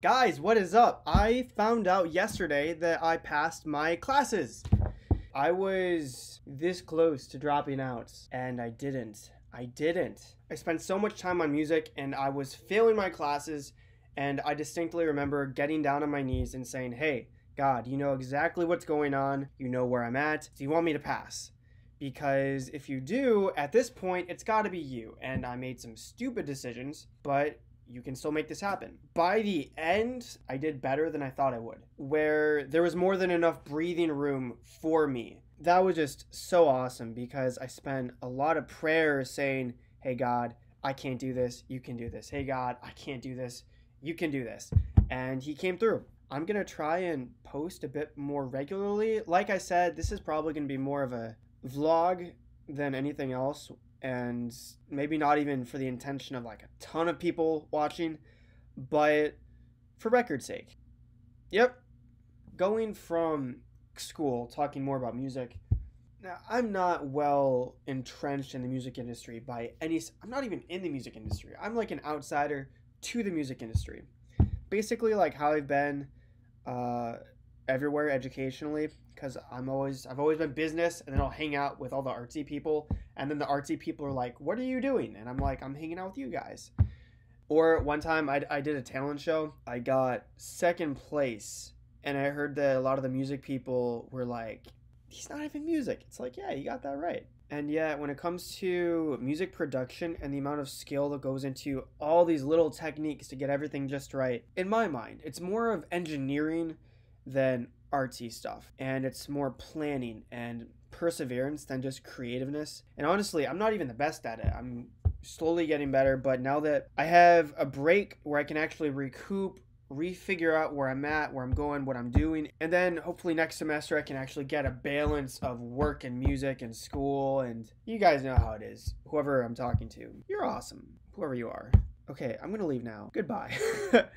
Guys, what is up? I found out yesterday that I passed my classes. I was this close to dropping out, and I didn't. I didn't. I spent so much time on music, and I was failing my classes, and I distinctly remember getting down on my knees and saying, Hey, God, you know exactly what's going on. You know where I'm at. Do you want me to pass? Because if you do, at this point, it's got to be you. And I made some stupid decisions, but you can still make this happen. By the end, I did better than I thought I would, where there was more than enough breathing room for me. That was just so awesome because I spent a lot of prayers saying, Hey God, I can't do this. You can do this. Hey God, I can't do this. You can do this. And He came through. I'm going to try and post a bit more regularly. Like I said, this is probably going to be more of a vlog than anything else and maybe not even for the intention of like a ton of people watching, but for record's sake. Yep. Going from school, talking more about music. Now, I'm not well entrenched in the music industry by any I'm not even in the music industry. I'm like an outsider to the music industry. Basically like how I've been uh everywhere educationally because I'm always I've always been business and then I'll hang out with all the artsy people and then the artsy people are like, "What are you doing?" And I'm like, "I'm hanging out with you guys." Or one time I, I did a talent show. I got second place and I heard that a lot of the music people were like, "He's not even music." It's like, "Yeah, you got that right." And yet, when it comes to music production and the amount of skill that goes into all these little techniques to get everything just right, in my mind, it's more of engineering than artsy stuff. And it's more planning and perseverance than just creativeness. And honestly, I'm not even the best at it. I'm slowly getting better, but now that I have a break where I can actually recoup, refigure out where I'm at, where I'm going, what I'm doing, and then hopefully next semester I can actually get a balance of work and music and school and you guys know how it is. Whoever I'm talking to, you're awesome. Whoever you are. Okay, I'm to leave now. Goodbye.